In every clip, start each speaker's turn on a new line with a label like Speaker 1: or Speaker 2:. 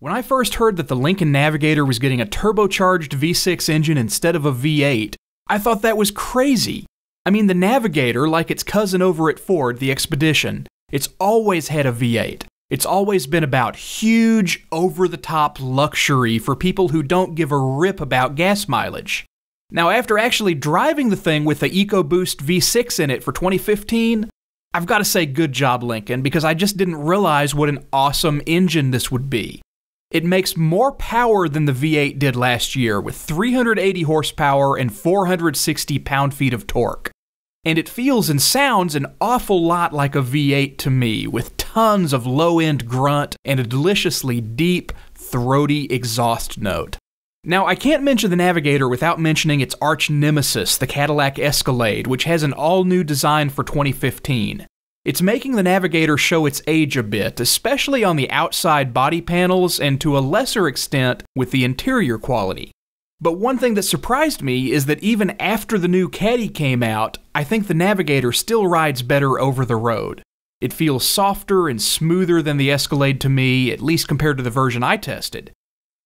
Speaker 1: When I first heard that the Lincoln Navigator was getting a turbocharged V6 engine instead of a V8, I thought that was crazy. I mean, the Navigator, like its cousin over at Ford, the Expedition, it's always had a V8. It's always been about huge, over the top luxury for people who don't give a rip about gas mileage. Now, after actually driving the thing with the EcoBoost V6 in it for 2015, I've got to say good job, Lincoln, because I just didn't realize what an awesome engine this would be. It makes more power than the V8 did last year, with 380 horsepower and 460 pound feet of torque. And it feels and sounds an awful lot like a V8 to me, with tons of low end grunt and a deliciously deep, throaty exhaust note. Now, I can't mention the Navigator without mentioning its arch nemesis, the Cadillac Escalade, which has an all new design for 2015. It's making the Navigator show its age a bit, especially on the outside body panels and to a lesser extent with the interior quality. But one thing that surprised me is that even after the new Caddy came out, I think the Navigator still rides better over the road. It feels softer and smoother than the Escalade to me, at least compared to the version I tested.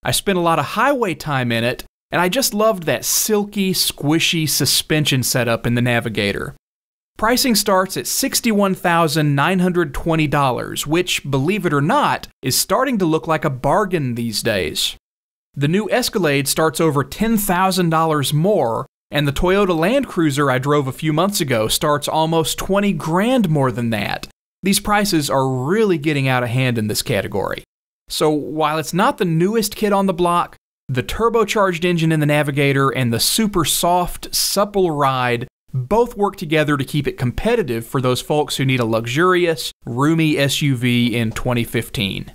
Speaker 1: I spent a lot of highway time in it, and I just loved that silky, squishy suspension setup in the Navigator. Pricing starts at $61,920, which, believe it or not, is starting to look like a bargain these days. The new Escalade starts over $10,000 more, and the Toyota Land Cruiser I drove a few months ago starts almost 20 grand more than that. These prices are really getting out of hand in this category. So while it's not the newest kid on the block, the turbocharged engine in the Navigator and the super soft, supple ride both work together to keep it competitive for those folks who need a luxurious, roomy SUV in 2015.